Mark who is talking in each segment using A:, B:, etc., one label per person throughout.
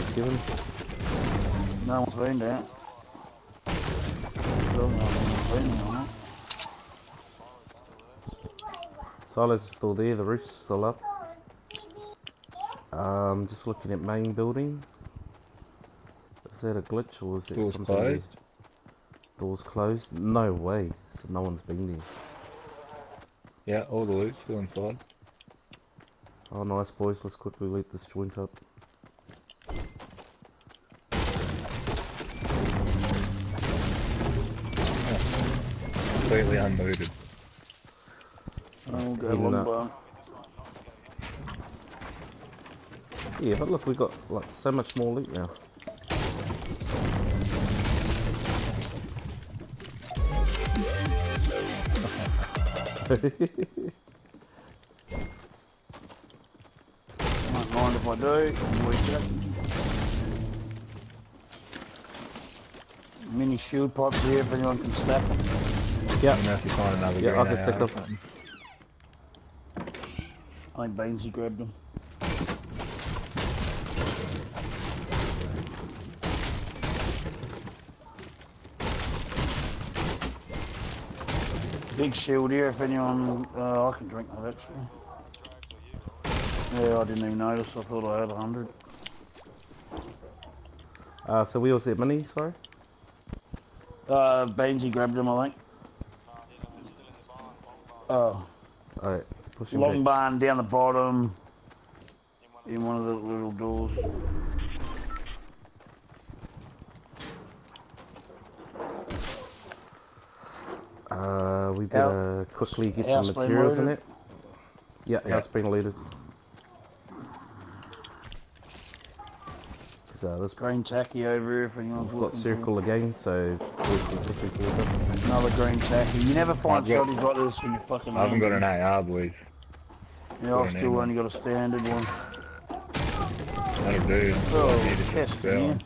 A: 27.
B: No one's been down. No one's been down,
A: Silos is still there, the roof's still up. Um, just looking at main building. Is that a glitch or is it
C: Doors
A: something?
C: closed.
A: Doors closed? No way. So no one's been there.
C: Yeah, all the loot's still inside.
A: Oh, nice boys. Let's quickly loot this joint up.
C: Completely unlooted.
B: Oh, I'll go
A: Even
B: long
A: that.
B: bar.
A: Yeah, but look, we got like so much more loot now.
B: Don't mind if I do. We check. Mini shield pops here if anyone can stack them.
A: Yeah,
C: I don't know if you find another
A: Yeah, I
C: green
A: can
C: AR
A: stick
C: or
A: up.
B: I think Bainesy grabbed them. Big shield here if anyone, uh, I can drink that actually. Yeah, I didn't even notice, I thought I had a hundred.
A: uh, so we all said money, sorry?
B: Uh, Bainesy grabbed them I think. Oh,
A: Alright, push him
B: long
A: back.
B: barn down the bottom. In one of the little doors.
A: Uh, we better quickly get
B: house
A: some materials in it. Yeah,
C: Yeah.
A: house been looted. So this
B: Green tacky over here if anyone's
A: we've got
B: looking for
A: circle again, so boys can push towards us.
B: Another green tacky. You never find
C: I've
B: shotties like this when you're fucking.
C: I haven't got an AR, boys.
B: Yeah,
C: got
B: I've still
C: ammo.
B: only got a standard one.
C: That'll do.
B: Oh,
C: Yeah, just
B: chest
C: spare
B: here.
C: one.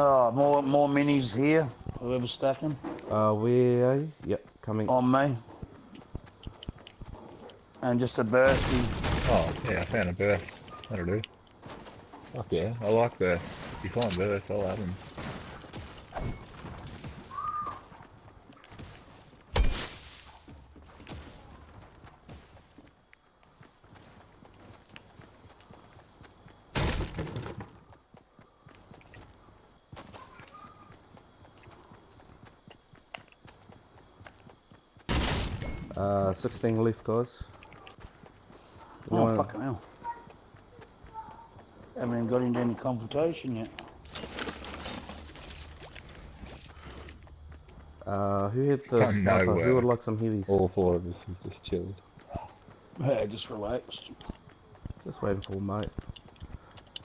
B: Oh, more more minis here. Whoever's stacking
A: Uh, where are you? Yep, coming.
B: on me. And just a bursty.
C: Oh, yeah, I found a burst. That'll do. Fuck yeah, I like bursts. If you find bursts, I'll have them.
A: Uh, 16 left, guys. You
B: Oh
A: know,
B: fucking hell. I haven't even got into any confrontation yet.
A: Uh, who hit the
C: Come
A: sniper?
C: nowhere.
A: Who would like some heavies?
C: All four of us have just chilled.
B: Yeah, just relaxed.
A: Just waiting for a mate.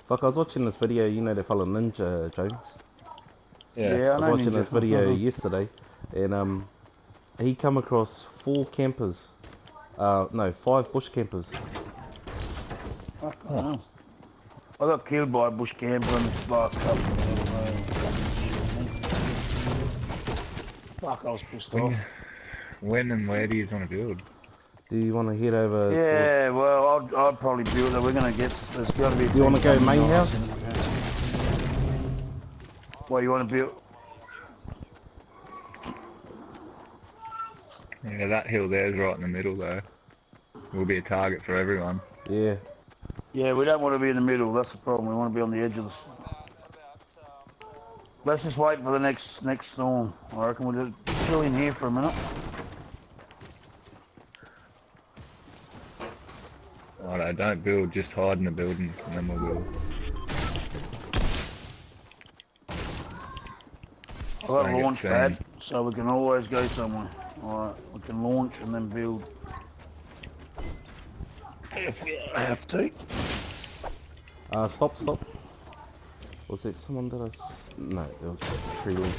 A: Fuck, I was watching this video, you know the fellow Ninja Jones?
C: Yeah.
B: Yeah, I
A: I was watching
B: Ninja.
A: this video yesterday, and um, he come across four campers. Uh, no, five bush campers.
B: Fucking hell. I got killed by a bush camper in the last couple of days. Fuck, I was pissed
C: When,
B: off.
C: when and where do you want to build?
A: Do you want to head over? to-
B: Yeah, well, I'd, I'd probably build it. We're gonna get. There's got to be. A
A: You wanna go main house?
B: What you want to build?
C: Yeah, that hill there's right in the middle though. Will be a target for everyone.
A: Yeah.
B: Yeah, we don't want to be in the middle. That's the problem. We want to be on the edge of the. s- Let's just wait for the next next storm. I reckon we'll just chill in here for a minute.
C: Righto, don't build, just hide in the buildings and then we'll build.
B: I've got a launch pad, so we can always go somewhere. Alright, we can launch and then build. If we have to.
A: Uh, stop, stop. Was it someone that I... s- No, it was just a tree link.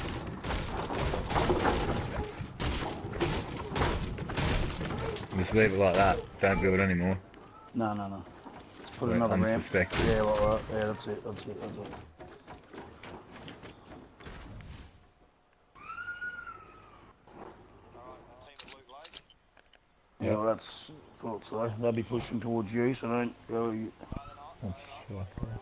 C: Just leave it like that. Don't build anymore.
B: No, no, no. Let's put
C: We're
B: another ramp.
C: unsuspected.
B: Yeah, right, right. Yeah, that's it, that's it, that's it. Yeah, well, that's thought so. They'll be pushing towards you, so don't go.
C: Like that.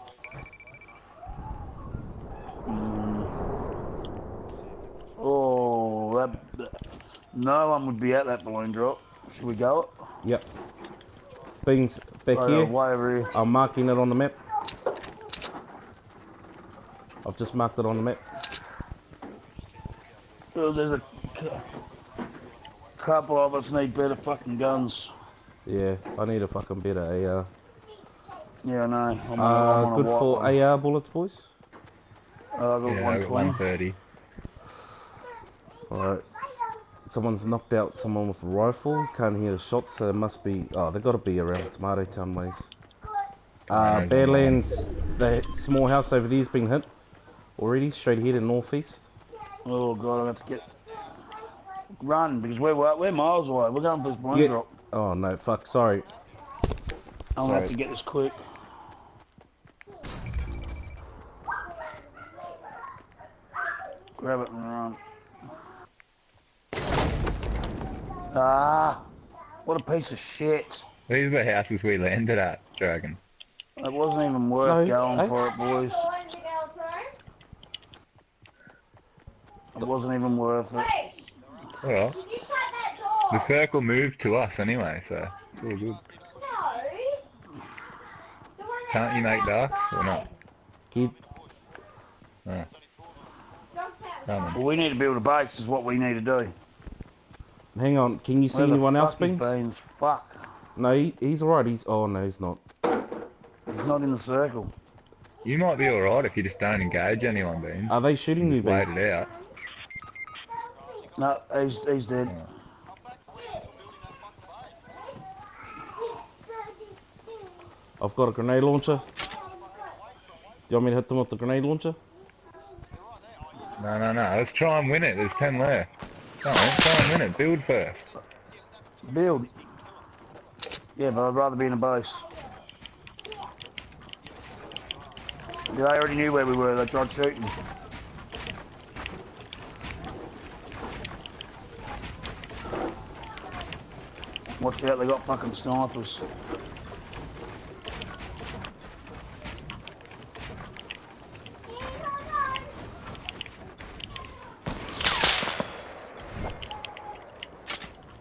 B: Oh, that, that- no one would be at that balloon drop. Should we go it?
A: Yep. Beans back
B: Right,
A: here.
B: way over here.
A: I'm marking it on the map. I've just marked it on the map.
B: Oh, there's a couple of us need better fucking guns.
A: Yeah, I need a fucking better AR.
B: Yeah, I know. I'm on,
A: Uh,
B: I'm on
A: good for
B: one.
A: AR bullets, boys.
B: Uh, I got
C: Yeah, I got
B: 120.
C: 130.
A: Alright. Someone's knocked out someone with a rifle. Can't hear the shots, so it must be. Oh, they've gotta be around Tomato Town ways. Uh, Badlands, the small house over there's been hit already, straight ahead in northeast.
B: Oh god, I have to get run because we're we're miles away. We're going for this balloon
A: Yeah.
B: drop.
A: Oh no, fuck, sorry.
B: I'm gonna have to get this quick. Grab it and run. Ah, what a piece of shit.
C: These are the houses we landed at, Dragon.
B: It wasn't even worth
A: No,
B: going
A: eh?
B: for it, boys. It wasn't even worth it.
C: Well, the circle moved to us anyway, so it's all good. Can't you make darks or not?
A: Kid,
C: No. Come.
B: Well, we need to build a base, is what we need to do.
A: hang on, can you see
B: Where
A: anyone else,
B: fuck is
A: Beans?
B: Beans? Fuck.
A: No, he, he's alright. He's. Oh no, he's not.
B: He's not in the circle.
C: You might be alright if you just don't engage anyone, Bean.
A: Are they shooting you,
C: Just wait it out.
B: No, he's, he's dead.
A: I've got a grenade launcher. Do you want me to hit them with the grenade launcher?
C: No, no, no. Let's try and win it. There's 10 left. Come on, try and win it. Build first.
B: Build. Yeah, but I'd rather be in a base. They already knew where we were. They tried shooting. Watch out, they got fucking snipers.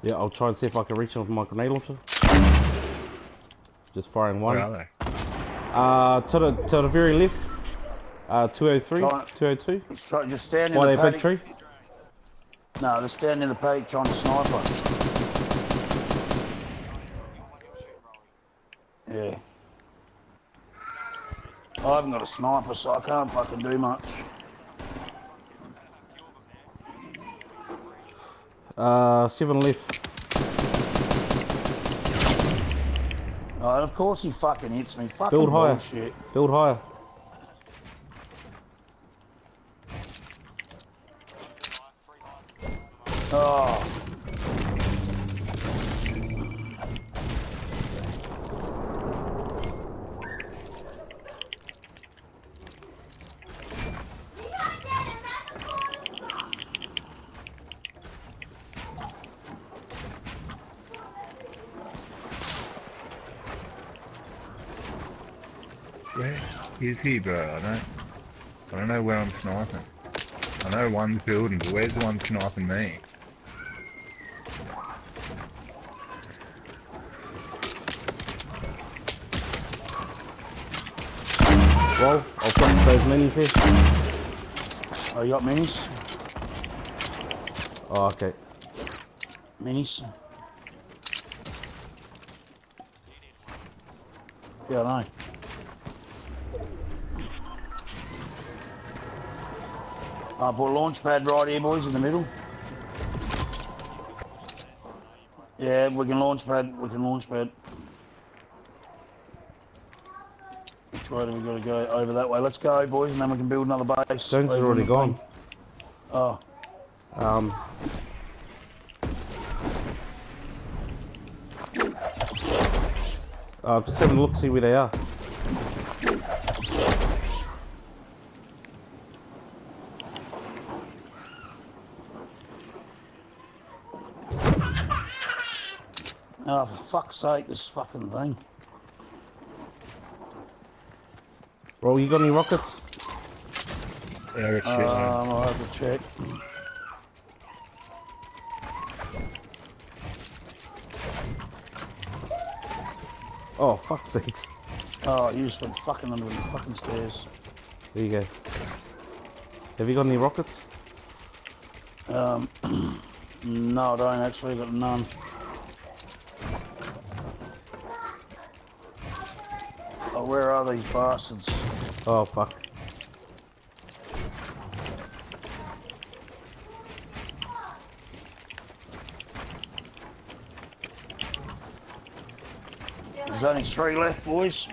A: Yeah, I'll try and see if I can reach him with my grenade launcher. Just firing one.
C: Where
A: one.
C: are they?
A: Uh, to the to the very left. Uh, 203,
B: Try
A: 202.
B: Let's try, just stand in
A: By
B: the
A: that big tree.
B: No, they're standing in the paddock trying to sniper. Yeah. I haven't got a sniper, so I can't fucking do much.
A: Uh, seven left.
B: Oh, and of course he fucking hits me. Fucking
A: Build higher.
B: bullshit.
A: Build higher.
B: Oh.
C: Is he, bro? I don't. I don't know where I'm sniping. I know one's building, but where's the one sniping me?
A: Well, I've got those minis here.
B: Oh, you got minis?
A: Oh, okay.
B: Minis? Yeah, I know. I put a launch pad right here, boys, in the middle. Yeah, we can launch pad. We can launch pad. Which way do we got to go? Over that way. Let's go, boys, and then we can build another base.
A: Is
B: over
A: already gone.
B: thing. Oh,
A: Um. Uh, just having a look, see where they are.
B: Oh, for fuck's sake, this fucking thing.
A: Roll, you got any rockets?
C: Yeah, I got shit
B: Um,
C: loads.
B: I'll have to check.
A: Oh, fuck's sake.
B: Oh, you just went fucking under the fucking stairs.
A: There you go. Have you got any rockets?
B: Um, no, I don't actually. Got none. Where are these bastards?
A: Oh, fuck.
B: There's only three left, boys.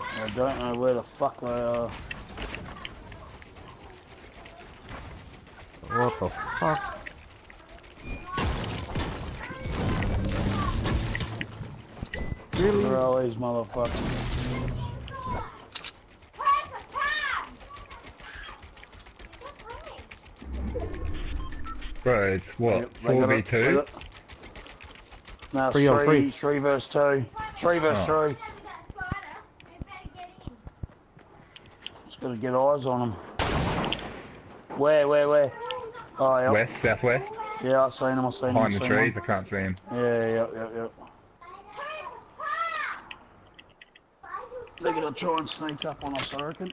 B: I don't know where the fuck they are.
A: What the fuck?
B: Where are these motherfuckers?
C: Bro, it's what?
B: Yep, they got it, they
C: 4v2?
B: got- No,
A: Three on
B: three,
A: three.
B: three versus two. Three versus
C: Oh.
B: three. Just gotta get eyes on them. Where, where, where? Oh, yeah.
C: West, southwest?
B: Yeah, I've seen them, I've seen them.
C: Behind the trees,
B: them.
C: I can't see him.
B: Yeah, yeah, yeah, yeah. They're gonna try and sneak up on us, I reckon.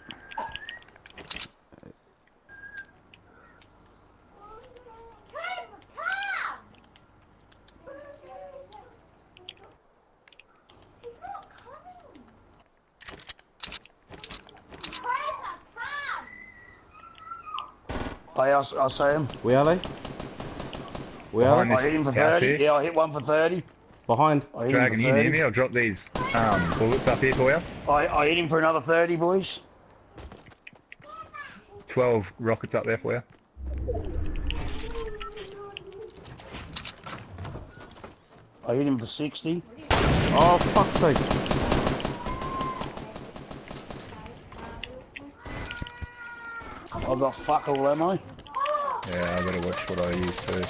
B: I, I see him.
A: Where are they? Where are they?
B: I hit him for 30.
C: here.
B: Yeah, I hit one for 30.
A: Behind.
B: I hit
C: Dragon,
B: him for
C: you
B: near
C: me? I'll drop these um, bullets up here for you.
B: I, I hit him for another 30, boys.
C: 12 rockets up there for you.
B: I hit him for 60.
A: Oh, fuck's sakes.
B: I've got fuck all ammo.
C: Yeah, I gotta watch what I use too.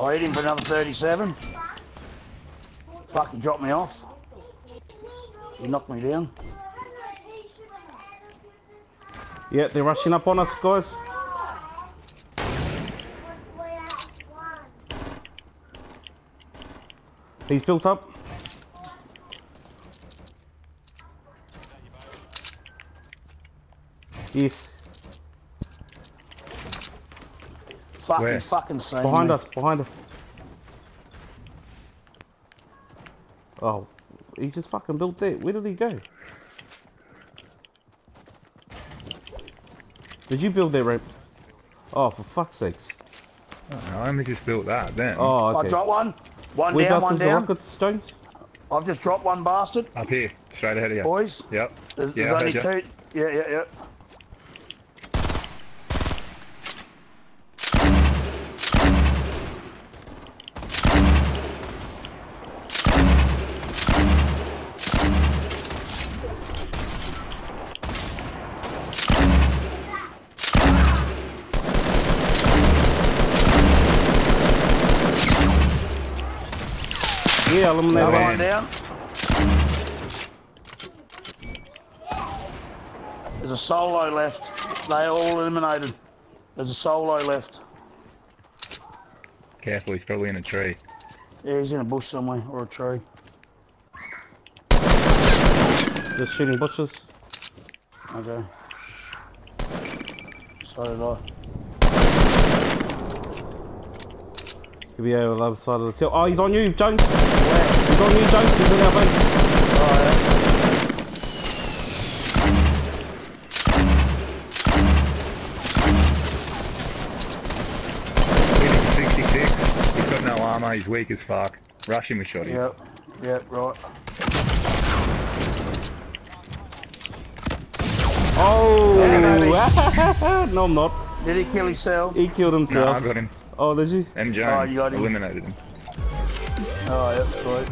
B: I hit him for another 37. Fucking he dropped me off. He knocked me down.
A: Yeah, they're rushing up on us, guys. He's built up. Yes,
B: Fuck,
C: Where?
B: fucking seen
A: behind
B: me.
A: us, behind us. Oh, he just fucking built it. Where did he go? Did you build that Ramp? Oh, for fuck's sakes.
C: Oh, I only just built that then.
A: Oh, okay.
B: I dropped one. One down,
A: Whereabouts
B: one
A: the
B: down.
A: rocket stones?
B: I've just dropped one bastard.
C: Up here, straight ahead of you.
B: Boys,
C: Yep.
B: there's,
C: Yeah,
B: there's only
C: heard
B: two. Yeah, yeah, yeah.
A: Yeah, eliminate
B: Another
A: one.
B: one down. There's a solo left. They all eliminated. There's a solo left.
C: Careful, he's probably in a tree.
B: Yeah, he's in a bush somewhere or a tree.
A: Just shooting bushes.
B: Okay. So did I.
A: Could be over the other side of the hill. Oh, he's on you, Jones. He's on you, Jones. He's in our base.
B: Oh,
C: 66. He's got no armor, he's weak as fuck. Rush him with shotties.
B: Yep. Yep, right.
A: Oh! no, I'm not.
B: Did he kill himself?
A: He killed himself.
C: No, I
A: himself.
C: got him.
A: Oh, did you?
C: M.
B: Oh, you got him.
C: eliminated him.
B: Oh, yep, sweet.